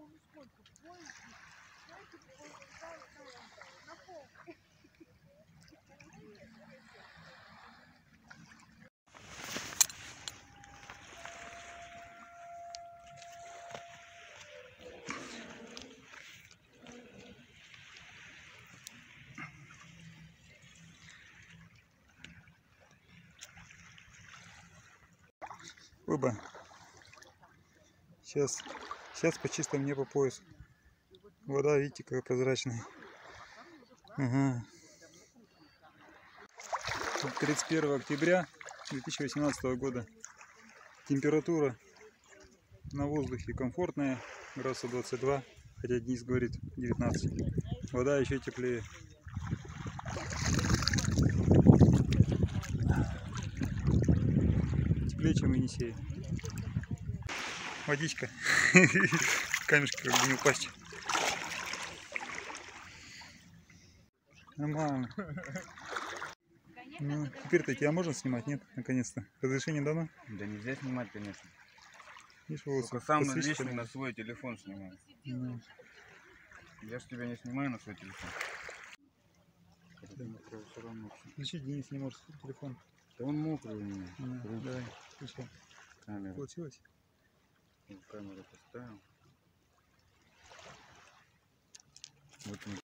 ну сколько, в поезде, знаете, на- на пол. Выбор. Сейчас, сейчас по чистому мне по пояс. Вода, видите, какая прозрачная. Ага. 31 октября 2018 года. Температура на воздухе комфортная, градусов 22, хотя Денис говорит 19. Вода еще теплее. Теплее, чем в Енисее. Водичка. Камешки как бы не упасть. Нормально. Ну, теперь-то тебя можно снимать, нет? Наконец-то. Разрешение дано? Да нельзя снимать, конечно. Видишь, волосы сам лишний на свой телефон снимаю. Ну, Я ж тебя не снимаю на свой телефон. Включи, Денис не может телефон. Да он мокрый у меня. Ну, давай, камеру. Получилось? Камеру поставил. Вот он